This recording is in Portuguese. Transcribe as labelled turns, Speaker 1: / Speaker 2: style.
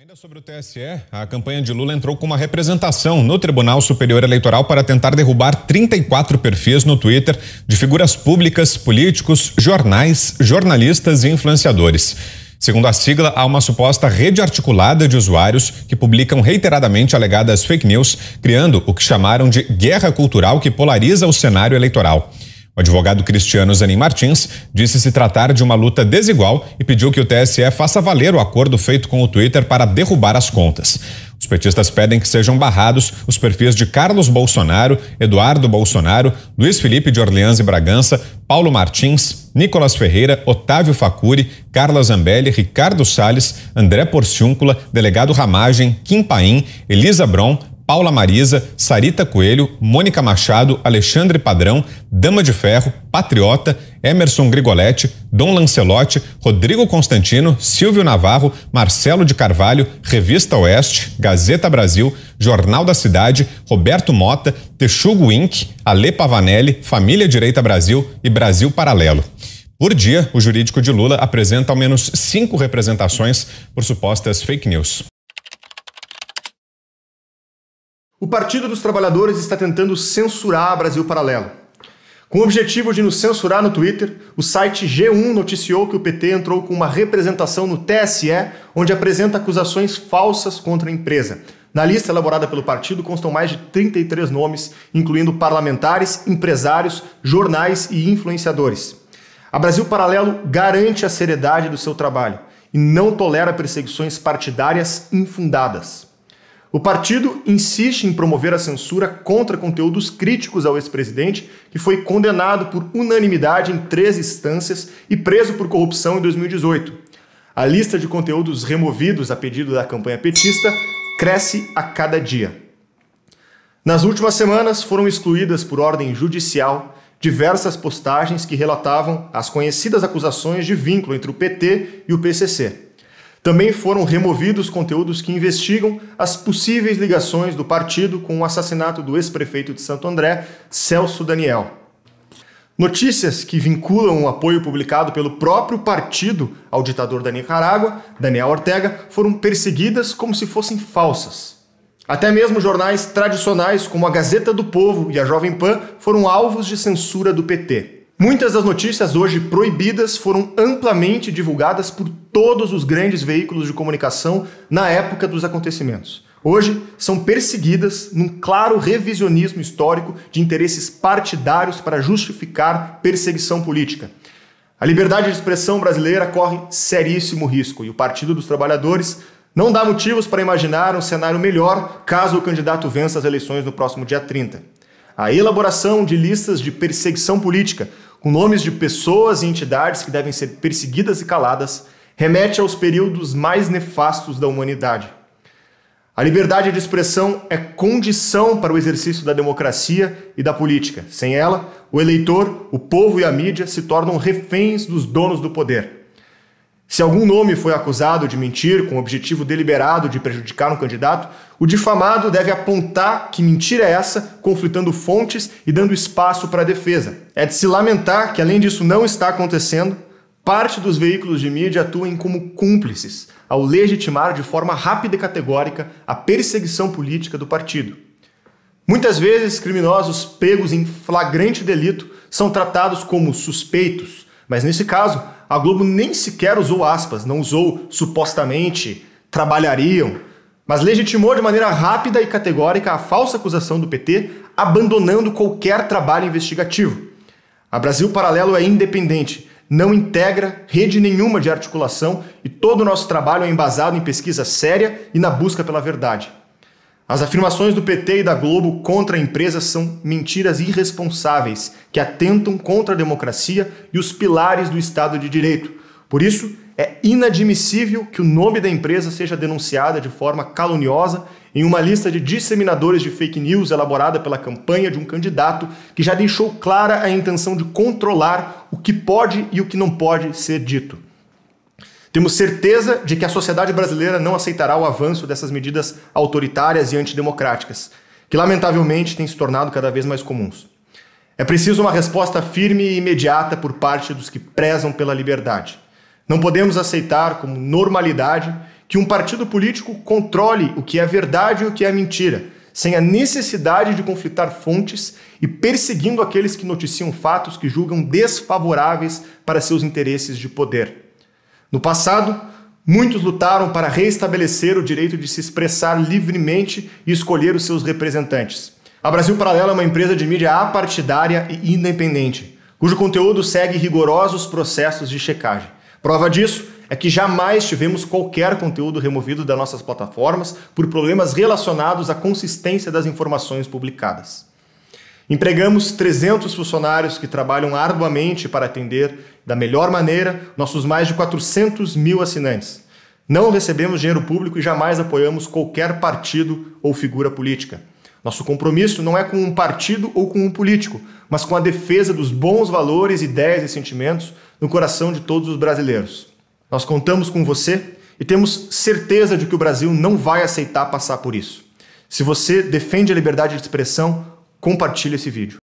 Speaker 1: Ainda sobre o TSE, a campanha de Lula entrou com uma representação no Tribunal Superior Eleitoral para tentar derrubar 34 perfis no Twitter de figuras públicas, políticos, jornais, jornalistas e influenciadores. Segundo a sigla, há uma suposta rede articulada de usuários que publicam reiteradamente alegadas fake news, criando o que chamaram de guerra cultural que polariza o cenário eleitoral. O advogado Cristiano Zanin Martins disse se tratar de uma luta desigual e pediu que o TSE faça valer o acordo feito com o Twitter para derrubar as contas. Os petistas pedem que sejam barrados os perfis de Carlos Bolsonaro, Eduardo Bolsonaro, Luiz Felipe de Orleans e Bragança, Paulo Martins, Nicolas Ferreira, Otávio Facuri, Carla Zambelli, Ricardo Salles, André Porciúncula, Delegado Ramagem, Kim Paim, Elisa Bron, Paula Marisa, Sarita Coelho, Mônica Machado, Alexandre Padrão, Dama de Ferro, Patriota, Emerson Grigoletti, Dom Lancelotti, Rodrigo Constantino, Silvio Navarro, Marcelo de Carvalho, Revista Oeste, Gazeta Brasil, Jornal da Cidade, Roberto Mota, Texugo Inc., Ale Pavanelli, Família Direita Brasil e Brasil Paralelo. Por dia, o jurídico de Lula apresenta ao menos cinco representações por supostas fake news.
Speaker 2: O Partido dos Trabalhadores está tentando censurar a Brasil Paralelo. Com o objetivo de nos censurar no Twitter, o site G1 noticiou que o PT entrou com uma representação no TSE, onde apresenta acusações falsas contra a empresa. Na lista elaborada pelo partido constam mais de 33 nomes, incluindo parlamentares, empresários, jornais e influenciadores. A Brasil Paralelo garante a seriedade do seu trabalho e não tolera perseguições partidárias infundadas. O partido insiste em promover a censura contra conteúdos críticos ao ex-presidente, que foi condenado por unanimidade em três instâncias e preso por corrupção em 2018. A lista de conteúdos removidos a pedido da campanha petista cresce a cada dia. Nas últimas semanas foram excluídas por ordem judicial diversas postagens que relatavam as conhecidas acusações de vínculo entre o PT e o PCC. Também foram removidos conteúdos que investigam as possíveis ligações do partido com o assassinato do ex-prefeito de Santo André, Celso Daniel. Notícias que vinculam o apoio publicado pelo próprio partido ao ditador da Nicarágua, Daniel Ortega, foram perseguidas como se fossem falsas. Até mesmo jornais tradicionais como a Gazeta do Povo e a Jovem Pan foram alvos de censura do PT. Muitas das notícias hoje proibidas foram amplamente divulgadas por todos os grandes veículos de comunicação na época dos acontecimentos. Hoje são perseguidas num claro revisionismo histórico de interesses partidários para justificar perseguição política. A liberdade de expressão brasileira corre seríssimo risco e o Partido dos Trabalhadores não dá motivos para imaginar um cenário melhor caso o candidato vença as eleições no próximo dia 30. A elaboração de listas de perseguição política com nomes de pessoas e entidades que devem ser perseguidas e caladas, remete aos períodos mais nefastos da humanidade. A liberdade de expressão é condição para o exercício da democracia e da política. Sem ela, o eleitor, o povo e a mídia se tornam reféns dos donos do poder. Se algum nome foi acusado de mentir com o objetivo deliberado de prejudicar um candidato, o difamado deve apontar que mentira é essa, conflitando fontes e dando espaço para a defesa. É de se lamentar que, além disso não está acontecendo, parte dos veículos de mídia atuem como cúmplices ao legitimar de forma rápida e categórica a perseguição política do partido. Muitas vezes, criminosos pegos em flagrante delito são tratados como suspeitos, mas nesse caso, a Globo nem sequer usou aspas, não usou supostamente trabalhariam, mas legitimou de maneira rápida e categórica a falsa acusação do PT, abandonando qualquer trabalho investigativo. A Brasil Paralelo é independente, não integra rede nenhuma de articulação e todo o nosso trabalho é embasado em pesquisa séria e na busca pela verdade. As afirmações do PT e da Globo contra a empresa são mentiras irresponsáveis que atentam contra a democracia e os pilares do Estado de Direito. Por isso, é inadmissível que o nome da empresa seja denunciada de forma caluniosa em uma lista de disseminadores de fake news elaborada pela campanha de um candidato que já deixou clara a intenção de controlar o que pode e o que não pode ser dito. Temos certeza de que a sociedade brasileira não aceitará o avanço dessas medidas autoritárias e antidemocráticas, que lamentavelmente têm se tornado cada vez mais comuns. É preciso uma resposta firme e imediata por parte dos que prezam pela liberdade. Não podemos aceitar como normalidade que um partido político controle o que é verdade e o que é mentira, sem a necessidade de conflitar fontes e perseguindo aqueles que noticiam fatos que julgam desfavoráveis para seus interesses de poder. No passado, muitos lutaram para restabelecer o direito de se expressar livremente e escolher os seus representantes. A Brasil Paralelo é uma empresa de mídia apartidária e independente, cujo conteúdo segue rigorosos processos de checagem. Prova disso é que jamais tivemos qualquer conteúdo removido das nossas plataformas por problemas relacionados à consistência das informações publicadas. Empregamos 300 funcionários que trabalham arduamente para atender da melhor maneira nossos mais de 400 mil assinantes. Não recebemos dinheiro público e jamais apoiamos qualquer partido ou figura política. Nosso compromisso não é com um partido ou com um político, mas com a defesa dos bons valores, ideias e sentimentos no coração de todos os brasileiros. Nós contamos com você e temos certeza de que o Brasil não vai aceitar passar por isso. Se você defende a liberdade de expressão, compartilhe esse vídeo.